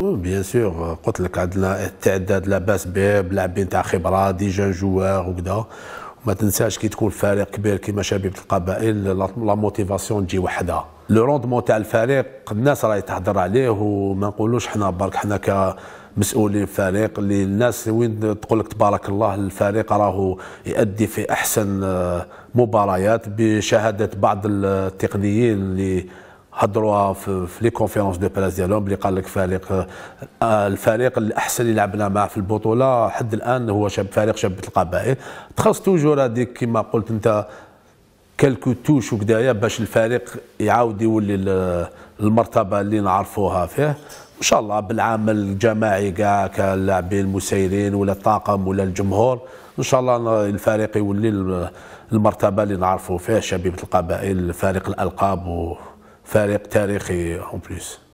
bien sûr قلت لك عندنا التعداد لا باس به بلاعبين تاع خبره déjà joueurs وكذا ما تنساش كي تكون فريق كبير كيما شبيبه القبائل la motivation تجي وحدها le rendement تاع الفريق الناس راهي تهضر عليه وما نقولوش حنا برك حنا كمسؤولين فريق اللي الناس وين تقول لك تبارك الله الفريق راهو يؤدي في أحسن آه، مباريات بشهادة بعض التقنيين اللي هضروها في, في les conférences de presse ديالهم اللي قال لك فريق آه، الفريق الأحسن اللي لعبنا معه في البطولة حد الآن هو شاب فريق شبيبة القبائل. تخص toujours هذيك كما قلت أنت quelques touches وكدايا باش الفريق يعاود يولي المرتبة اللي نعرفوها فيه. إن شاء الله بالعمل الجماعي كاع كلاعبين المسيرين ولا الطاقم ولا الجمهور إن شاء الله الفريق يولي المرتبة اللي نعرفوا فيه شبيبة القبائل فريق الألقاب و Faire épter en plus.